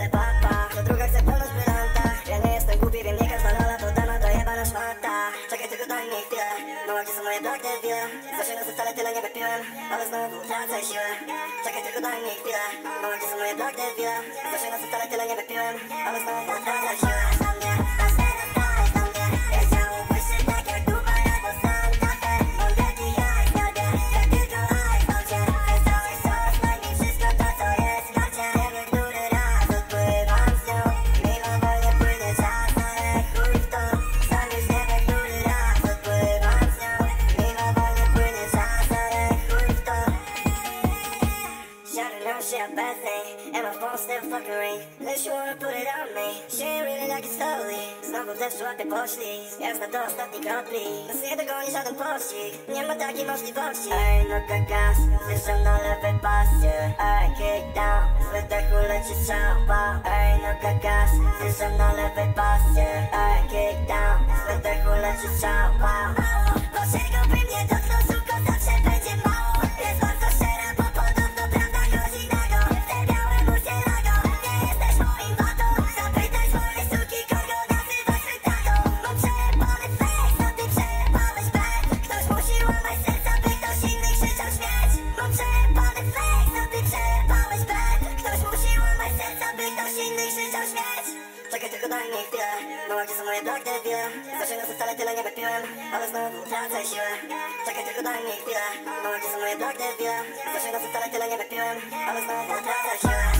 se papa To druga chce pełno brylantach Ja nie jestem głupi, wiem nie każda lala to dama To jeba na szmata Czekaj tylko daj mi chwilę Mała gdzie są moje blagdy wie Zasięgnę sobie wcale tyle nie wypiłem Ale znowu tracę siłę. Czekaj tylko daj mi chwilę Mała gdzie są moje blagdy wie Zasięgnę sobie wcale tyle nie wypiłem Ale znowu tracę siłę. Shouting out shit birthday And my phone still fucking ring Unless you wanna put it on me. She ain't really like it slowly. Znowu w deszczu łapie poszli Jazda do ostatniej kropli Nas nie dogoni żaden pościg Nie ma takiej możliwości Ej no kakas Zjeżdżam na lewej pasie Ej kick down Z wydechu leci strzała Ej no kakas Zjeżdżam na lewej pasie Ej kick down Z wydechu leci strzała krzyczał śmierć Czekaj tylko daj mi chwilę Mama, gdzie są moje blog debile Zeszłej nocy wcale tyle nie wypiłem Ale znowu tracę siłę. Czekaj tylko daj mi chwilę Mama, gdzie są moje blog debile Zeszłej nocy wcale tyle nie wypiłem Ale znowu tracę siłę